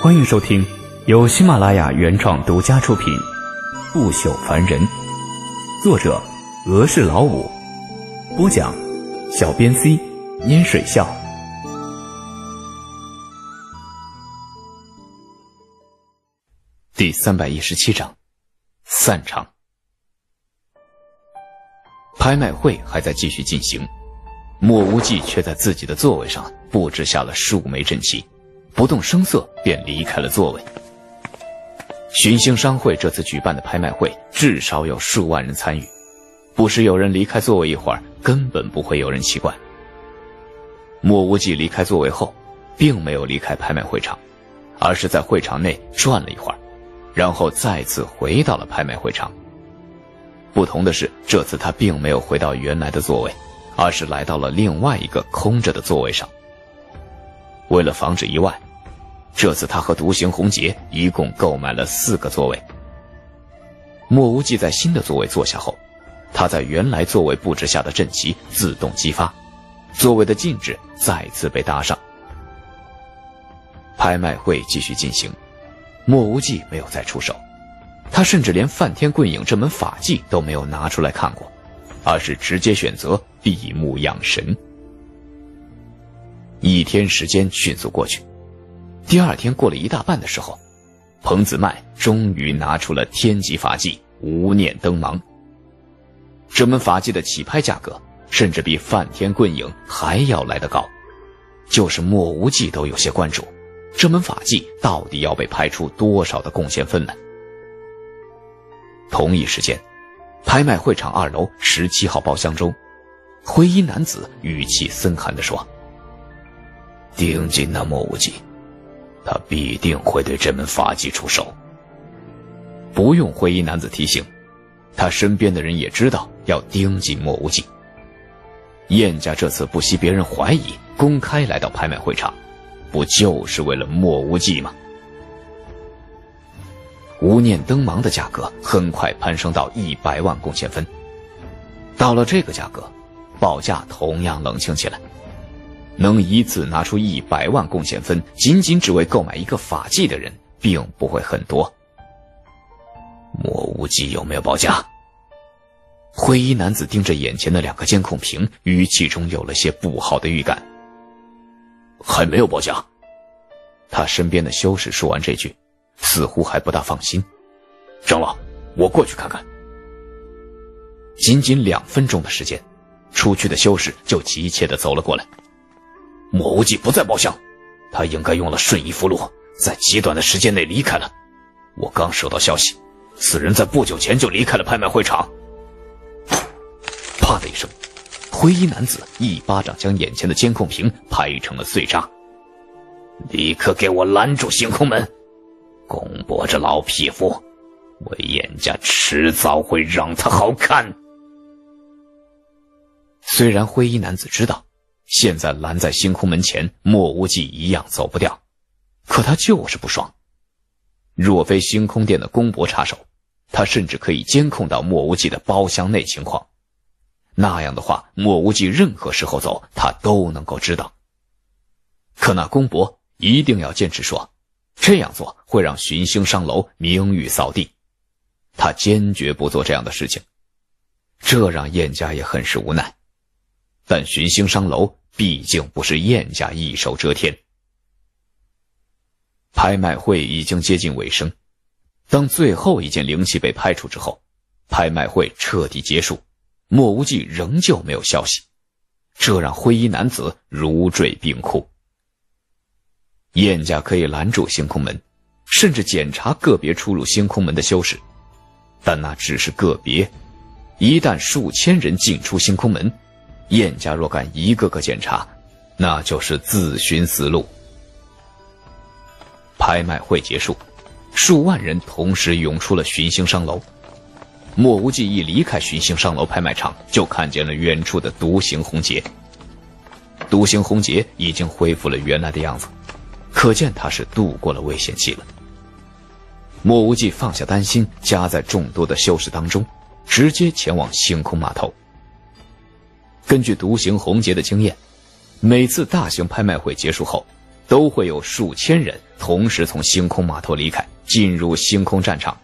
欢迎收听由喜马拉雅原创独家出品《不朽凡人》，作者俄式老五，播讲小编 C 烟水笑，第三百一十七章散场。拍卖会还在继续进行，莫无忌却在自己的座位上布置下了数枚阵旗。不动声色便离开了座位。寻星商会这次举办的拍卖会至少有数万人参与，不时有人离开座位一会儿，根本不会有人奇怪。莫无忌离开座位后，并没有离开拍卖会场，而是在会场内转了一会儿，然后再次回到了拍卖会场。不同的是，这次他并没有回到原来的座位，而是来到了另外一个空着的座位上。为了防止意外。这次他和独行红杰一共购买了四个座位。莫无忌在新的座位坐下后，他在原来座位布置下的阵旗自动激发，座位的禁制再次被搭上。拍卖会继续进行，莫无忌没有再出手，他甚至连梵天棍影这门法技都没有拿出来看过，而是直接选择闭目养神。一天时间迅速过去。第二天过了一大半的时候，彭子迈终于拿出了天级法技无念灯芒。这门法技的起拍价格甚至比梵天棍影还要来得高，就是莫无忌都有些关注，这门法技到底要被拍出多少的贡献分呢？同一时间，拍卖会场二楼十七号包厢中，灰衣男子语气森寒地说：“盯紧那莫无忌。”他必定会对这门法技出手。不用灰衣男子提醒，他身边的人也知道要盯紧莫无忌。燕家这次不惜别人怀疑，公开来到拍卖会场，不就是为了莫无忌吗？无念灯芒的价格很快攀升到一百万贡献分。到了这个价格，报价同样冷清起来。能一次拿出一百万贡献分，仅仅只为购买一个法器的人，并不会很多。莫无忌有没有报价？灰衣男子盯着眼前的两个监控屏，语气中有了些不好的预感。还没有报价。他身边的修士说完这句，似乎还不大放心。长老，我过去看看。仅仅两分钟的时间，出去的修士就急切的走了过来。莫无忌不在包厢，他应该用了瞬移符箓，在极短的时间内离开了。我刚收到消息，此人在不久前就离开了拍卖会场。啪的一声，灰衣男子一巴掌将眼前的监控屏拍成了碎渣。立刻给我拦住星空门！公博这老匹夫，我燕家迟早会让他好看。虽然灰衣男子知道。现在拦在星空门前，莫无忌一样走不掉，可他就是不爽。若非星空殿的公伯插手，他甚至可以监控到莫无忌的包厢内情况。那样的话，莫无忌任何时候走，他都能够知道。可那公伯一定要坚持说，这样做会让寻星上楼名誉扫地，他坚决不做这样的事情。这让燕家也很是无奈。但寻星商楼毕竟不是燕家一手遮天。拍卖会已经接近尾声，当最后一件灵器被拍出之后，拍卖会彻底结束。莫无忌仍旧没有消息，这让灰衣男子如坠冰窟。燕家可以拦住星空门，甚至检查个别出入星空门的修士，但那只是个别，一旦数千人进出星空门。燕家若敢一个个检查，那就是自寻死路。拍卖会结束，数万人同时涌出了寻星商楼。莫无忌一离开寻星商楼拍卖场，就看见了远处的独行红劫。独行红劫已经恢复了原来的样子，可见他是度过了危险期了。莫无忌放下担心，夹在众多的修士当中，直接前往星空码头。根据独行红杰的经验，每次大型拍卖会结束后，都会有数千人同时从星空码头离开，进入星空战场。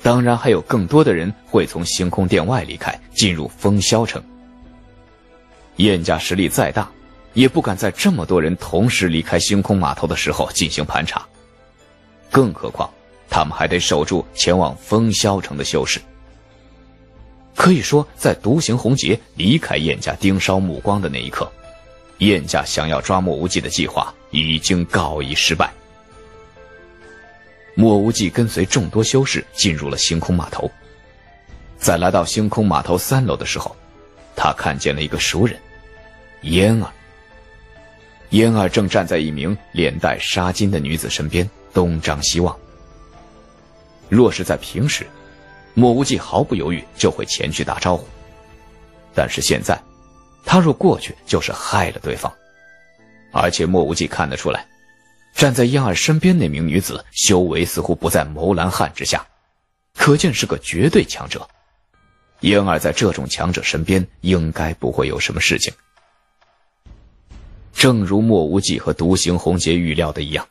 当然，还有更多的人会从星空殿外离开，进入风萧城。燕家实力再大，也不敢在这么多人同时离开星空码头的时候进行盘查。更何况，他们还得守住前往风萧城的修士。可以说，在独行红杰离开燕家盯梢目光的那一刻。燕家想要抓莫无忌的计划已经告以失败。莫无忌跟随众多修士进入了星空码头，在来到星空码头三楼的时候，他看见了一个熟人——嫣儿。嫣儿正站在一名脸带纱巾的女子身边，东张西望。若是在平时，莫无忌毫不犹豫就会前去打招呼，但是现在。他若过去，就是害了对方。而且莫无忌看得出来，站在燕儿身边那名女子修为似乎不在谋兰汉之下，可见是个绝对强者。燕儿在这种强者身边，应该不会有什么事情。正如莫无忌和独行红杰预料的一样，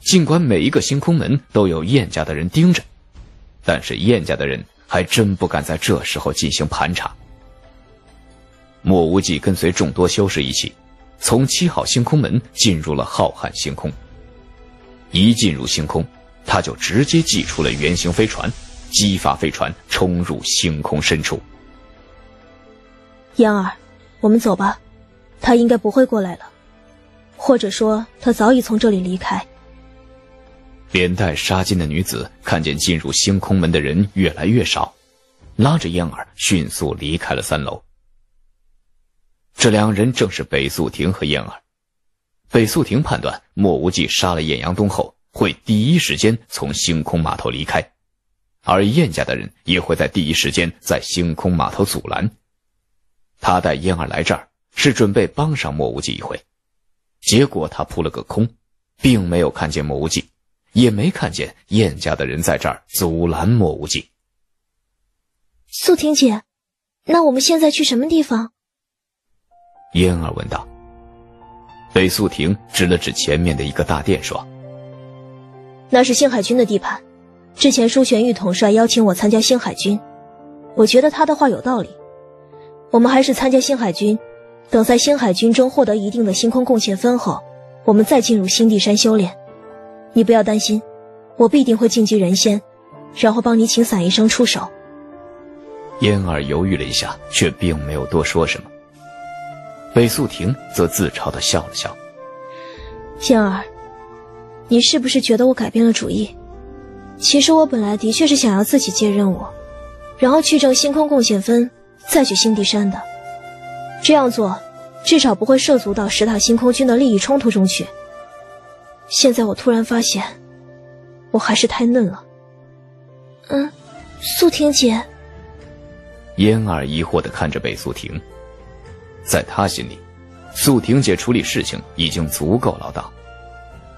尽管每一个星空门都有燕家的人盯着，但是燕家的人还真不敢在这时候进行盘查。莫无忌跟随众多修士一起，从七号星空门进入了浩瀚星空。一进入星空，他就直接祭出了圆形飞船，激发飞船冲入星空深处。燕儿，我们走吧，他应该不会过来了，或者说他早已从这里离开。脸带纱巾的女子看见进入星空门的人越来越少，拉着嫣儿迅速离开了三楼。这两人正是北素亭和燕儿。北素亭判断莫无忌杀了晏阳东后，会第一时间从星空码头离开，而燕家的人也会在第一时间在星空码头阻拦。他带燕儿来这儿是准备帮上莫无忌一回，结果他扑了个空，并没有看见莫无忌，也没看见燕家的人在这儿阻拦莫无忌。素婷姐，那我们现在去什么地方？燕儿问道。北素婷指了指前面的一个大殿，说：“那是星海军的地盘。之前舒玄玉统帅邀请我参加星海军，我觉得他的话有道理。我们还是参加星海军，等在星海军中获得一定的星空贡献分后，我们再进入星地山修炼。你不要担心，我必定会晋级人仙，然后帮你请伞医生出手。”嫣儿犹豫了一下，却并没有多说什么。北素婷则自嘲的笑了笑：“燕儿，你是不是觉得我改变了主意？其实我本来的确是想要自己接任务，然后去挣星空贡献分，再去星帝山的。这样做，至少不会涉足到十大星空军的利益冲突中去。现在我突然发现，我还是太嫩了。嗯，素婷姐。”嫣儿疑惑的看着北素婷。在她心里，素婷姐处理事情已经足够唠叨。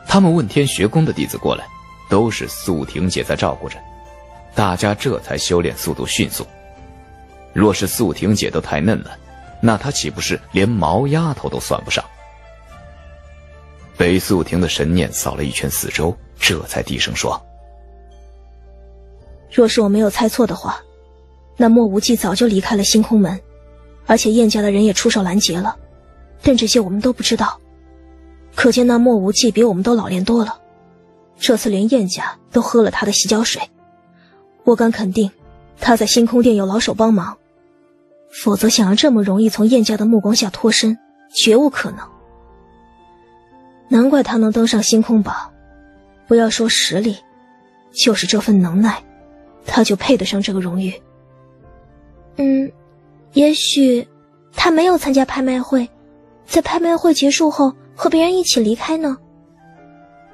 他们问天学宫的弟子过来，都是素婷姐在照顾着，大家这才修炼速度迅速。若是素婷姐都太嫩了，那她岂不是连毛丫头都算不上？北素婷的神念扫了一圈四周，这才低声说：“若是我没有猜错的话，那莫无忌早就离开了星空门。”而且燕家的人也出手拦截了，但这些我们都不知道。可见那莫无忌比我们都老练多了，这次连燕家都喝了他的洗脚水。我敢肯定，他在星空殿有老手帮忙，否则想要这么容易从燕家的目光下脱身，绝无可能。难怪他能登上星空榜，不要说实力，就是这份能耐，他就配得上这个荣誉。嗯。也许，他没有参加拍卖会，在拍卖会结束后和别人一起离开呢。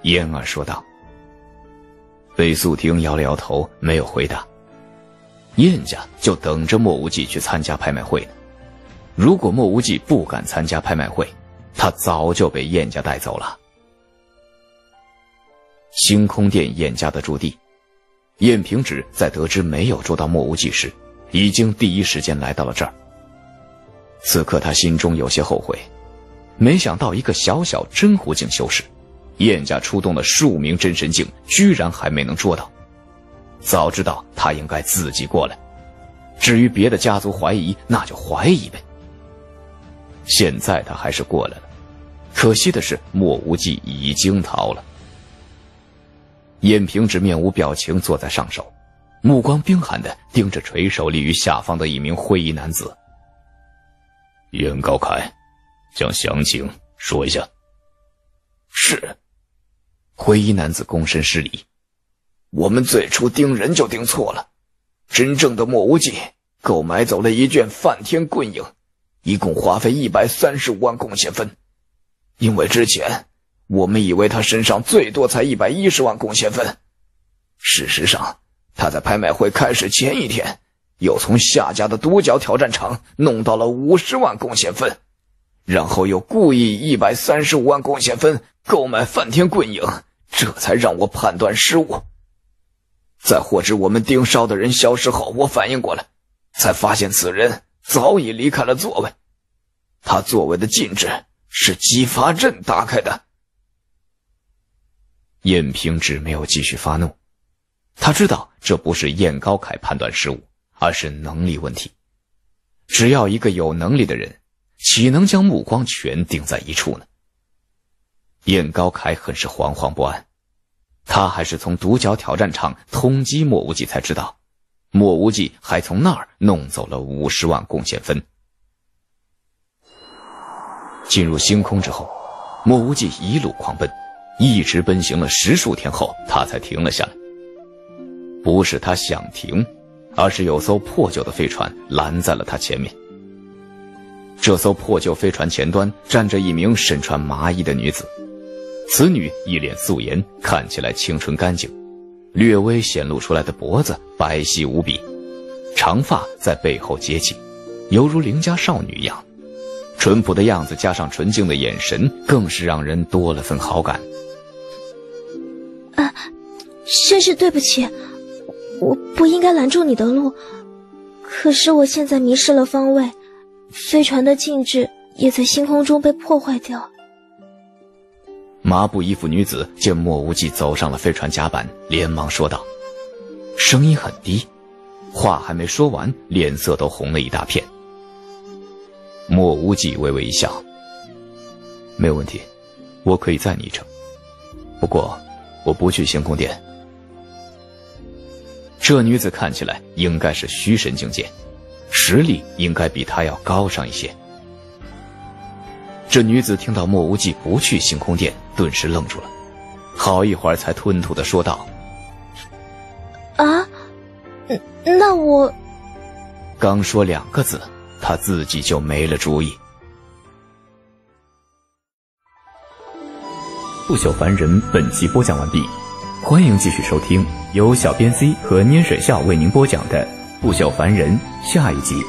燕儿说道。魏素婷摇了摇头，没有回答。燕家就等着莫无忌去参加拍卖会呢。如果莫无忌不敢参加拍卖会，他早就被燕家带走了。星空殿燕家的驻地，燕平指在得知没有捉到莫无忌时。已经第一时间来到了这儿。此刻他心中有些后悔，没想到一个小小真狐境修士，燕家出动了数名真神境，居然还没能捉到。早知道他应该自己过来。至于别的家族怀疑，那就怀疑呗。现在他还是过来了，可惜的是莫无忌已经逃了。燕平之面无表情坐在上首，目光冰寒的盯着垂手立于下方的一名灰衣男子。燕高凯。将详情说一下。是，灰衣男子躬身施礼。我们最初盯人就盯错了，真正的莫无忌购买走了一卷梵天棍影，一共花费一百三十五万贡献分。因为之前我们以为他身上最多才一百一十万贡献分，事实上他在拍卖会开始前一天，又从夏家的独角挑战场弄到了五十万贡献分。然后又故意一百三十五万贡献分购买梵天棍影，这才让我判断失误。在获知我们盯梢的人消失后，我反应过来，才发现此人早已离开了座位。他座位的禁制是激发阵打开的。燕平之没有继续发怒，他知道这不是燕高凯判断失误，而是能力问题。只要一个有能力的人。岂能将目光全定在一处呢？燕高凯很是惶惶不安，他还是从独角挑战场通缉莫无忌才知道，莫无忌还从那儿弄走了五十万贡献分。进入星空之后，莫无忌一路狂奔，一直奔行了十数天后，他才停了下来。不是他想停，而是有艘破旧的飞船拦在了他前面。这艘破旧飞船前端站着一名身穿麻衣的女子，此女一脸素颜，看起来清纯干净，略微显露出来的脖子白皙无比，长发在背后接起，犹如邻家少女一样，淳朴的样子加上纯净的眼神，更是让人多了份好感。啊，真是对不起，我不应该拦住你的路，可是我现在迷失了方位。飞船的静止也在星空中被破坏掉。麻布衣服女子见莫无忌走上了飞船甲板，连忙说道，声音很低，话还没说完，脸色都红了一大片。莫无忌微微一笑：“没有问题，我可以载你一程。不过，我不去星空殿。”这女子看起来应该是虚神境界。实力应该比他要高上一些。这女子听到莫无忌不去星空殿，顿时愣住了，好一会儿才吞吐的说道：“啊，那我……”刚说两个字，他自己就没了主意。不朽凡人本集播讲完毕，欢迎继续收听由小编 C 和捏水笑为您播讲的。不朽凡人，下一集。